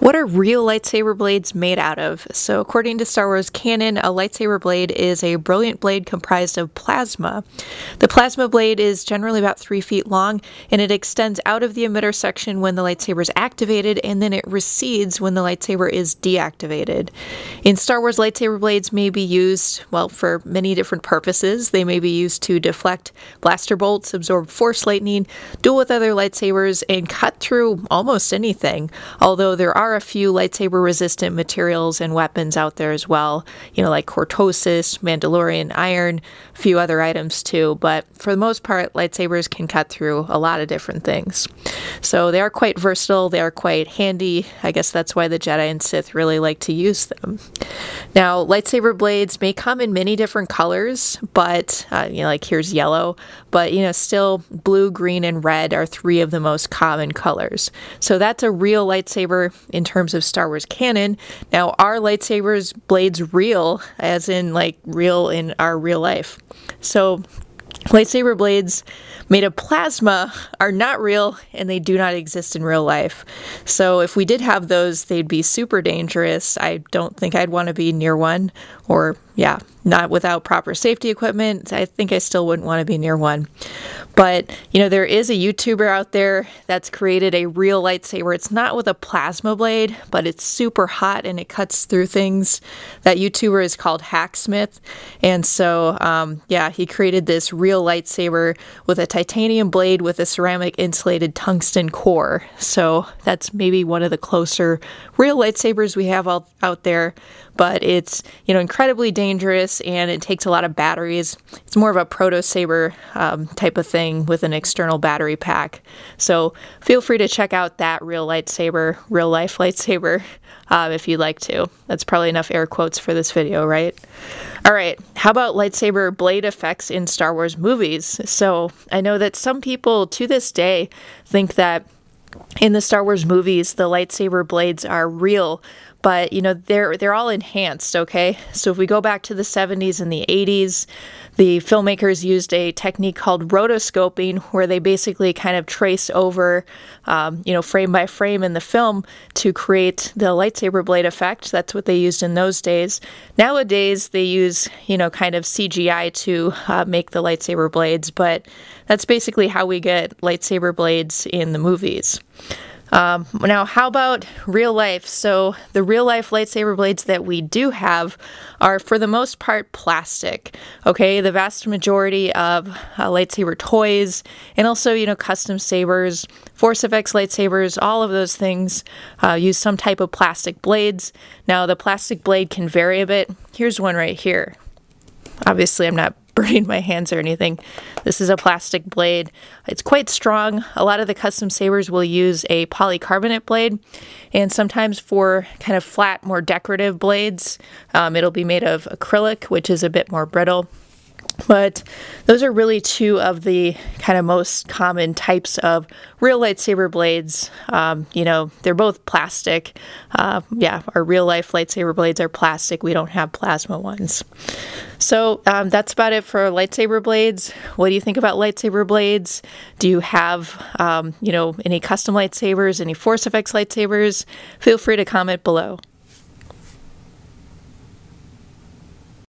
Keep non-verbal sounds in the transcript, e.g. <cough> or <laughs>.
What are real lightsaber blades made out of? So, according to Star Wars canon, a lightsaber blade is a brilliant blade comprised of plasma. The plasma blade is generally about three feet long, and it extends out of the emitter section when the lightsaber is activated, and then it recedes when the lightsaber is deactivated. In Star Wars, lightsaber blades may be used, well, for many different purposes. They may be used to deflect blaster bolts, absorb force lightning, duel with other lightsabers, and cut through almost anything, although there are a few lightsaber resistant materials and weapons out there as well, you know, like cortosis, Mandalorian iron, a few other items too. But for the most part, lightsabers can cut through a lot of different things. So they are quite versatile, they are quite handy. I guess that's why the Jedi and Sith really like to use them. Now, lightsaber blades may come in many different colors, but, uh, you know, like here's yellow, but, you know, still blue, green, and red are three of the most common colors. So that's a real lightsaber in terms of Star Wars canon. Now, are lightsabers blades real, as in like real in our real life? So, lightsaber blades made of plasma are not real and they do not exist in real life. So, if we did have those, they'd be super dangerous. I don't think I'd want to be near one, or yeah, not without proper safety equipment. I think I still wouldn't want to be near one. But, you know, there is a YouTuber out there that's created a real lightsaber. It's not with a plasma blade, but it's super hot and it cuts through things. That YouTuber is called Hacksmith. And so, um, yeah, he created this real lightsaber with a titanium blade with a ceramic insulated tungsten core. So that's maybe one of the closer real lightsabers we have out, out there. But it's, you know, incredibly dangerous and it takes a lot of batteries. It's more of a proto saber um, type of thing with an external battery pack. So feel free to check out that real lightsaber, real life lightsaber, <laughs> uh, if you'd like to. That's probably enough air quotes for this video, right? All right, how about lightsaber blade effects in Star Wars movies? So I know that some people to this day think that in the Star Wars movies, the lightsaber blades are real, but you know they're they're all enhanced okay? So if we go back to the 70s and the 80s the filmmakers used a technique called rotoscoping where they basically kind of trace over um, you know frame by frame in the film to create the lightsaber blade effect. That's what they used in those days. Nowadays they use you know kind of cgi to uh, make the lightsaber blades but that's basically how we get lightsaber blades in the movies um, now, how about real life? So, the real life lightsaber blades that we do have are, for the most part, plastic. Okay, the vast majority of uh, lightsaber toys and also, you know, custom sabers, Force FX lightsabers, all of those things uh, use some type of plastic blades. Now, the plastic blade can vary a bit. Here's one right here. Obviously, I'm not burning my hands or anything. This is a plastic blade. It's quite strong. A lot of the custom sabers will use a polycarbonate blade, and sometimes for kind of flat, more decorative blades, um, it'll be made of acrylic, which is a bit more brittle. But those are really two of the kind of most common types of real lightsaber blades. Um, you know, they're both plastic. Uh, yeah, our real life lightsaber blades are plastic. We don't have plasma ones. So um, that's about it for lightsaber blades. What do you think about lightsaber blades? Do you have, um, you know, any custom lightsabers, any Force FX lightsabers? Feel free to comment below.